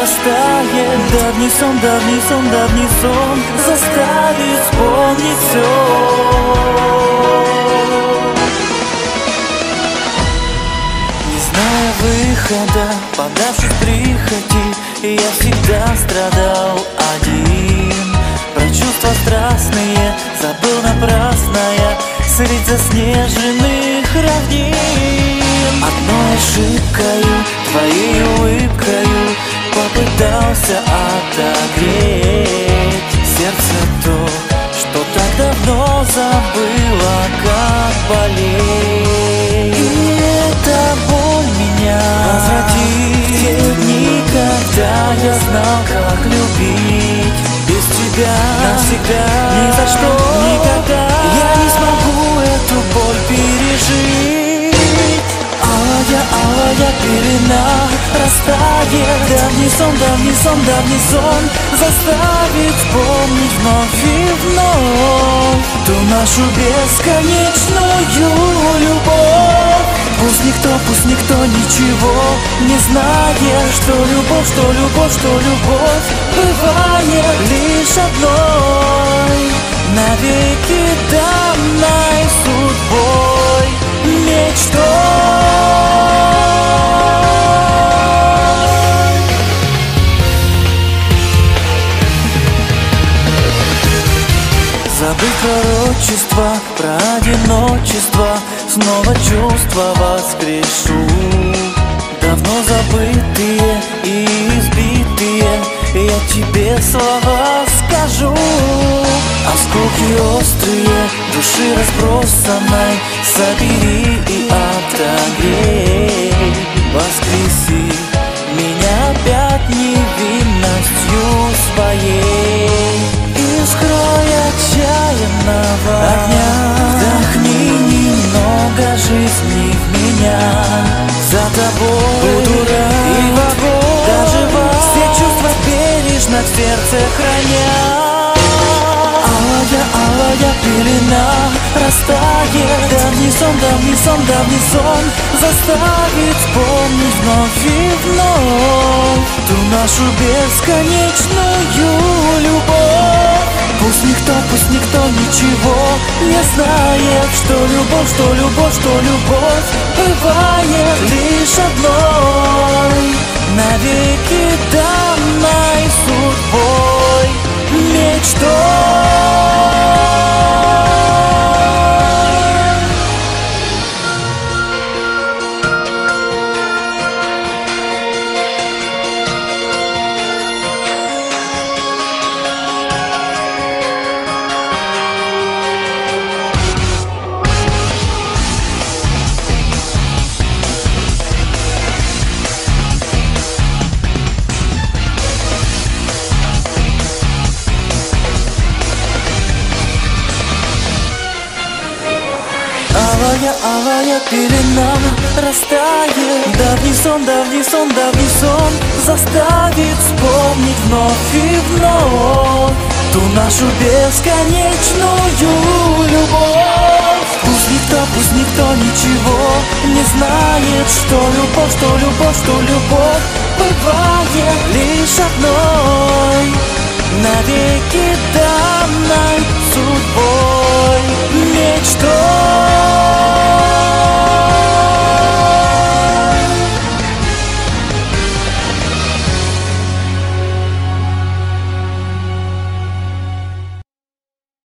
растает Давний сон, давний сон, давний сон. Заставит вспомнить все Не зная выхода, подавшись прихоти Я всегда страдал один. Про чувства страстные забыл напрасное Средь заснеженных равнин Одной ошибкою, твоей улыбкою Попытался отогреть сердце то Что так давно забыла, как болеть. И эта боль меня возвратит. Те дни, когда я знал, как любить Без тебя. Навсегда, ни за что, никогда. Я не смогу эту боль пережить Алая, алая пелена растает. Давний сон, давний сон, давний сон Заставит вспомнить вновь и вновь Ту нашу бесконечную любовь. Пусть никто, пусть никто ничего не знает Что любовь, что любовь, что любовь Бывает лишь одной. Навеки данной судьбой пророчество про одиночество Снова чувства воскрешу. Давно забытые и избитые Я тебе слова скажу. Осколки острые души разбросанной Собери и отогрей отчаянного огня. Вдохни немного жизни в меня. За тобой буду рад. и в огонь Даже вас. Все чувства бережно в сердце храня Алая, алая пелена растает. Давний сон, давний сон, давний сон Заставит вспомнить вновь и вновь Ту нашу бесконечную Пусть никто, ничего не знает Что любовь, что любовь, что любовь Бывает лишь одной. Навеки данной Алая, алая пелена растает. Давний сон, давний сон, давний сон. Заставит вспомнить вновь и вновь Ту нашу бесконечную любовь. Пусть никто, пусть никто ничего не знает Что любовь, что любовь, что любовь Бывает лишь одной. Навеки данной судьбой Мечтой